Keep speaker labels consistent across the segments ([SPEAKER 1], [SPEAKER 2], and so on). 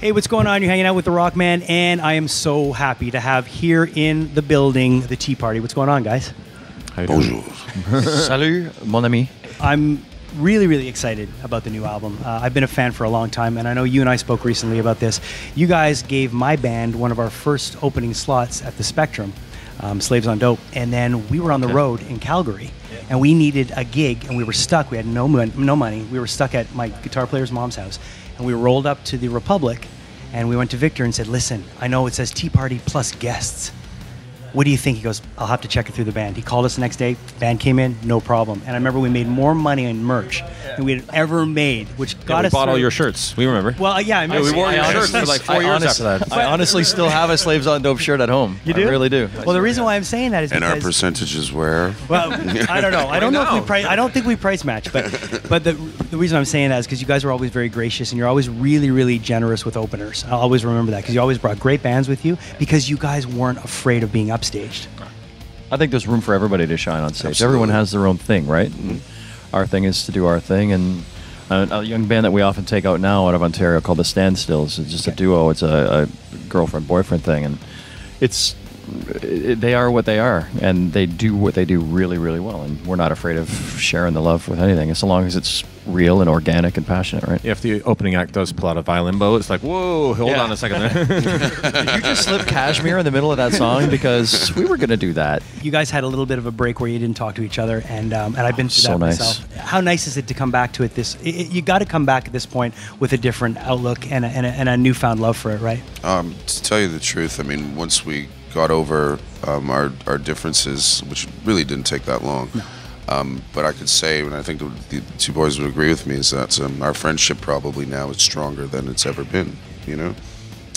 [SPEAKER 1] Hey, what's going on? You're hanging out with the Rockman, and I am so happy to have here in the building the Tea Party. What's going on, guys?
[SPEAKER 2] Bonjour.
[SPEAKER 3] Salut, mon ami.
[SPEAKER 1] I'm really, really excited about the new album. Uh, I've been a fan for a long time, and I know you and I spoke recently about this. You guys gave my band one of our first opening slots at the Spectrum, um, Slaves on Dope, and then we were on the
[SPEAKER 3] Okay.
[SPEAKER 1] road in Calgary, and we needed a gig, and we were stuck. We had no mon- no money. We were stuck at my guitar player's mom's house, and we rolled up to the Republic, and we went to Victor and said, "Listen, I know it says Tea Party plus guests." What do you think? He goes, I'll have to check it through the band. He called us the next day. Band came in, no problem. And I remember we made more money on merch than we had ever made, which got
[SPEAKER 4] Yeah, we
[SPEAKER 1] us.
[SPEAKER 4] bought all your shirts. We remember.
[SPEAKER 1] Well, uh, yeah, I mean,
[SPEAKER 4] we wore
[SPEAKER 3] I
[SPEAKER 4] your shirts for like four
[SPEAKER 3] I
[SPEAKER 4] years
[SPEAKER 3] honestly,
[SPEAKER 4] after that.
[SPEAKER 3] I honestly still have a Slaves on Dope shirt at home.
[SPEAKER 1] You do?
[SPEAKER 3] I really do.
[SPEAKER 1] Well, the reason why I'm saying that is
[SPEAKER 2] And our
[SPEAKER 1] because
[SPEAKER 2] percentages where?
[SPEAKER 1] Well, I don't know. I don't know if we price. I don't think we price match, but but the the reason I'm saying that is because you guys are always very gracious and you're always really really generous with openers. I'll always remember that because you always brought great bands with you because you guys weren't afraid of being
[SPEAKER 3] I think there's room for everybody to shine on stage.
[SPEAKER 2] Absolutely.
[SPEAKER 3] Everyone has their own thing, right? And our thing is to do our thing. And a, a young band that we often take out now out of Ontario called the Standstills. It's just a duo. It's a, a girlfriend boyfriend thing, and it's it, they are what they are, and they do what they do really, really well. And we're not afraid of sharing the love with anything, as long as it's real and organic and passionate, right?
[SPEAKER 4] If the opening act does pull out a violin bow, it's like, whoa, hold
[SPEAKER 3] Yeah.
[SPEAKER 4] on a second there.
[SPEAKER 3] Did you just slip Kashmir in the middle of that song because we were going to do that?
[SPEAKER 1] You guys had a little bit of a break where you didn't talk to each other, and um, and I've been through
[SPEAKER 3] So
[SPEAKER 1] that
[SPEAKER 3] nice.
[SPEAKER 1] myself. How nice is it to come back to it? This it, it- you got to come back at this point with a different outlook and a, and, a, and a newfound love for it, right?
[SPEAKER 2] Um, to tell you the truth, I mean, once we got over um, our, our differences, which really didn't take that long, um, but I could say, and I think the, the two boys would agree with me, is that um, our friendship probably now is stronger than it's ever been, you know?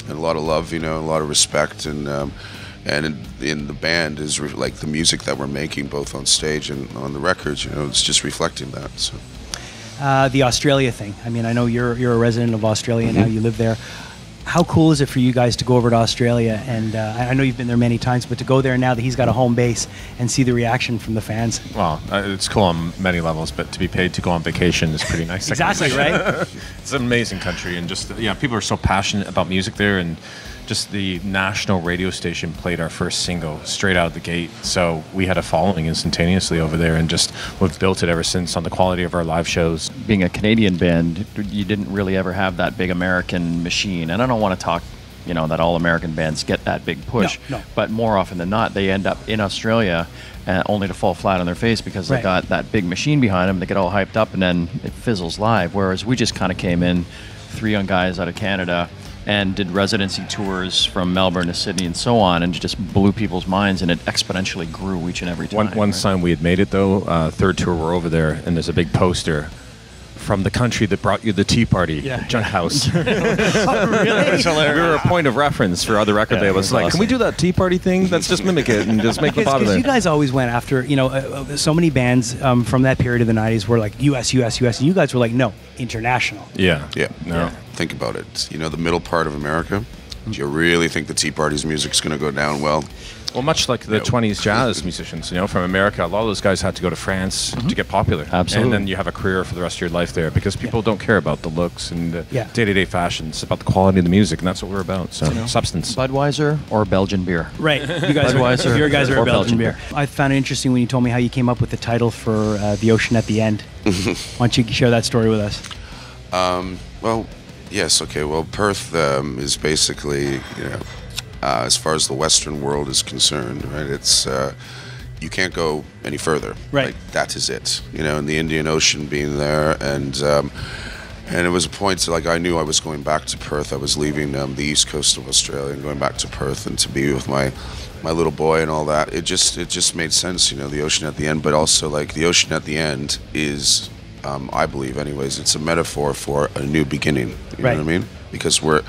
[SPEAKER 2] And a lot of love, you know, a lot of respect, and um, and in, in the band is re- like the music that we're making, both on stage and on the records, you know, it's just reflecting that. So.
[SPEAKER 1] Uh, the Australia thing. I mean, I know you're you're a resident of Australia now.
[SPEAKER 3] Mm-hmm.
[SPEAKER 1] You live there. How cool is it for you guys to go over to Australia? And uh, I know you've been there many times, but to go there now that he's got a home base and see the reaction from the fans.
[SPEAKER 4] well, uh, it's cool on many levels, but to be paid to go on vacation is pretty nice.
[SPEAKER 1] Exactly, right?
[SPEAKER 4] it's an amazing country, and just yeah, people are so passionate about music there, and just the national radio station played our first single straight out of the gate, so we had a following instantaneously over there, and just we've built it ever since on the quality of our live shows.
[SPEAKER 3] being a Canadian band, you didn't really ever have that big American machine. And I don't want to talk, you know, that all American bands get that big push.
[SPEAKER 1] No, no.
[SPEAKER 3] But more often than not, they end up in Australia uh, only to fall flat on their face because they got that big machine behind them. They get all hyped up and then it fizzles live. Whereas we just kind of came in, three young guys out of Canada. And did residency tours from Melbourne to Sydney and so on, and just blew people's minds, and it exponentially grew each and every time.
[SPEAKER 4] One, one
[SPEAKER 3] right?
[SPEAKER 4] time we had made it though, uh, third tour we're over there, and there's a big poster from the country that brought you the Tea Party,
[SPEAKER 1] Yeah.
[SPEAKER 4] Junkhouse.
[SPEAKER 1] really?
[SPEAKER 4] we were a point of reference for other record
[SPEAKER 3] Yeah,
[SPEAKER 4] labels.
[SPEAKER 3] that's
[SPEAKER 4] Like, can we do that Tea Party thing? Let's just mimic it and just make the
[SPEAKER 1] Because
[SPEAKER 4] pop of
[SPEAKER 1] you guys always went after, you know, uh, uh, so many bands um, from that period of the 90s were like US, US, US. And you guys were like, no, international.
[SPEAKER 4] Yeah.
[SPEAKER 2] Yeah.
[SPEAKER 4] No.
[SPEAKER 2] Think about it. You know, the middle part of America. Do you really think the Tea Party's music's going to go down well?
[SPEAKER 4] Well, much like the
[SPEAKER 2] Yeah.
[SPEAKER 4] 20s jazz musicians, you know, from America, a lot of those guys had to go to France to get popular.
[SPEAKER 3] Absolutely.
[SPEAKER 4] And then you have a career for the rest of your life there because people don't care about the looks and the
[SPEAKER 1] Yeah.
[SPEAKER 4] day-to-day fashion. It's about the quality of the music, and that's what we're about. So, substance.
[SPEAKER 3] Budweiser or Belgian beer?
[SPEAKER 1] Right. You guys
[SPEAKER 3] Budweiser
[SPEAKER 1] are, you guys are
[SPEAKER 3] or
[SPEAKER 1] Belgian
[SPEAKER 3] Belgian
[SPEAKER 1] beer. I found it interesting when you told me how you came up with the title for uh, The Ocean at the End. Why don't you share that story with us?
[SPEAKER 2] Well, yes, okay. Well, Perth um, is basically, you know, uh, as far as the Western world is concerned, right? It's uh, you can't go any further.
[SPEAKER 1] Right.
[SPEAKER 2] Like, that is it. You know, and the Indian Ocean being there, and um, and it was a point to, like I knew I was going back to Perth. I was leaving um, the east coast of Australia and going back to Perth and to be with my my little boy and all that. It just it just made sense, you know, the ocean at the end, but also like the ocean at the end is. Um, I believe, anyways, it's a metaphor for a new beginning. You
[SPEAKER 1] Right.
[SPEAKER 2] know what I mean? Because we're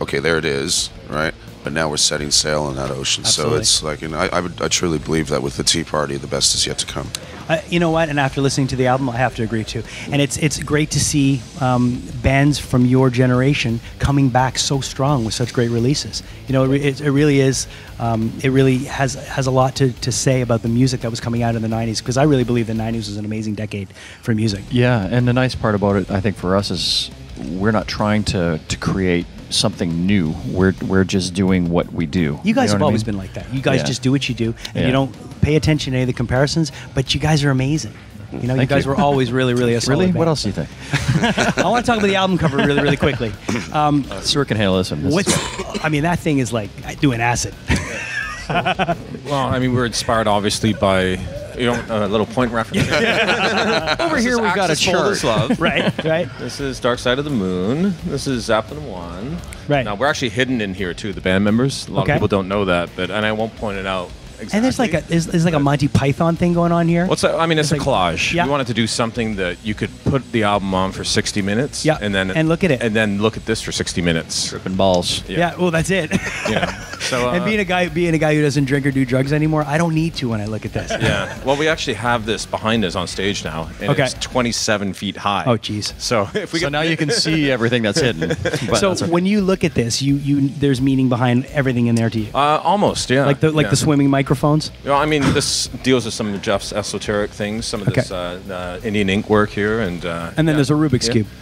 [SPEAKER 2] okay. There it is, right? But now we're setting sail on that ocean.
[SPEAKER 1] Absolutely.
[SPEAKER 2] So it's like, you know, I, I would, I truly believe that with the Tea Party, the best is yet to come.
[SPEAKER 1] Uh, you know what? And after listening to the album, I have to agree too. And it's it's great to see um, bands from your generation coming back so strong with such great releases. You know, it, it, it really is. Um, it really has has a lot to, to say about the music that was coming out in the '90s because I really believe the '90s was an amazing decade for music.
[SPEAKER 3] Yeah, and the nice part about it, I think, for us is we're not trying to to create something new. We're we're just doing what we do.
[SPEAKER 1] You guys
[SPEAKER 3] know
[SPEAKER 1] have
[SPEAKER 3] what I
[SPEAKER 1] always
[SPEAKER 3] mean?
[SPEAKER 1] been like that. You guys
[SPEAKER 3] Yeah.
[SPEAKER 1] just do what you do, and
[SPEAKER 3] Yeah.
[SPEAKER 1] you don't pay attention to any of the comparisons. But you guys are amazing. You know, you guys
[SPEAKER 3] you.
[SPEAKER 1] were always really, really a solid
[SPEAKER 3] Really?
[SPEAKER 1] band.
[SPEAKER 3] What else do you think?
[SPEAKER 1] I want to talk about the album cover really, really quickly. Um,
[SPEAKER 3] Sir can hey, listen. this
[SPEAKER 1] what's? I mean, that thing is like doing acid.
[SPEAKER 4] Well, I mean, we're inspired obviously by you know a uh, little point reference.
[SPEAKER 3] over
[SPEAKER 4] This
[SPEAKER 3] here we've got a
[SPEAKER 4] Axis Bold is
[SPEAKER 3] chart.
[SPEAKER 4] Love.
[SPEAKER 1] right, right.
[SPEAKER 4] This is Dark Side of the Moon. This is Zeppelin One.
[SPEAKER 1] Right.
[SPEAKER 4] Now we're actually hidden in here too, the band members. A lot
[SPEAKER 1] Okay.
[SPEAKER 4] of people don't know that, but and I won't point it out. Exactly.
[SPEAKER 1] And there's like a there's, there's like a Monty Python thing going on here.
[SPEAKER 4] What's that? I mean, it's,
[SPEAKER 1] It's
[SPEAKER 4] a
[SPEAKER 1] like-
[SPEAKER 4] collage.
[SPEAKER 1] Yeah.
[SPEAKER 4] We wanted to do something that you could put the album on for 60 minutes.
[SPEAKER 1] Yeah,
[SPEAKER 4] And then
[SPEAKER 1] and look at it.
[SPEAKER 4] And then look at this for 60 minutes.
[SPEAKER 3] Tripping balls.
[SPEAKER 1] yeah. Well, that's it.
[SPEAKER 4] Yeah. So. Uh,
[SPEAKER 1] and being a guy being a guy who doesn't drink or do drugs anymore, I don't need to when I look at this.
[SPEAKER 4] yeah. Well, we actually have this behind us on stage now, and
[SPEAKER 1] Okay.
[SPEAKER 4] it's 27 feet high.
[SPEAKER 1] Oh, jeez.
[SPEAKER 4] So if we
[SPEAKER 3] So now you can see everything that's hidden. But
[SPEAKER 1] So
[SPEAKER 3] that's okay.
[SPEAKER 1] when you look at this, you you there's meaning behind everything in there to you.
[SPEAKER 4] Uh, almost, yeah.
[SPEAKER 1] like the like
[SPEAKER 4] yeah.
[SPEAKER 1] the swimming microphones.
[SPEAKER 4] Well, I mean, this deals with some of Jeff's esoteric things, some of this uh, uh, Indian ink work here, and uh,
[SPEAKER 1] And then
[SPEAKER 4] yeah.
[SPEAKER 1] there's a Rubik's
[SPEAKER 4] Yeah.
[SPEAKER 1] cube.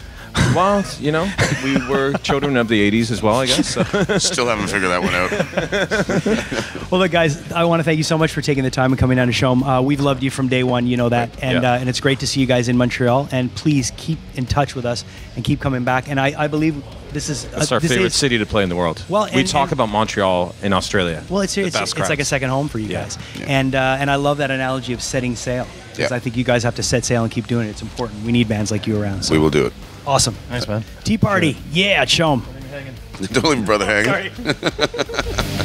[SPEAKER 4] Well, you know, we were children of the '80s as well, I guess. So.
[SPEAKER 2] Still haven't figured that one out.
[SPEAKER 1] Well, look, guys, I want to thank you so much for taking the time and coming down to CHOM. Uh, we've loved you from day one, you know that, and
[SPEAKER 4] Yeah.
[SPEAKER 1] uh, and it's great to see you guys in Montreal. And please keep in touch with us and keep coming back. And I, I believe this is
[SPEAKER 4] That's our
[SPEAKER 1] this
[SPEAKER 4] favorite
[SPEAKER 1] is-
[SPEAKER 4] city to play in the world.
[SPEAKER 1] Well,
[SPEAKER 4] we talk
[SPEAKER 1] and-
[SPEAKER 4] about Montreal in Australia.
[SPEAKER 1] Well, it's
[SPEAKER 4] The
[SPEAKER 1] it's, it's like a second home for you
[SPEAKER 4] Yeah.
[SPEAKER 1] guys,
[SPEAKER 2] Yeah.
[SPEAKER 1] and uh, and I love that analogy of setting sail because
[SPEAKER 2] Yeah.
[SPEAKER 1] I think you guys have to set sail and keep doing it. It's important. We need bands like you around. So
[SPEAKER 2] We will do it.
[SPEAKER 1] awesome.
[SPEAKER 3] Nice man.
[SPEAKER 1] Tea party, yeah, CHOM.
[SPEAKER 2] Don't leave brother hanging.
[SPEAKER 1] Sorry.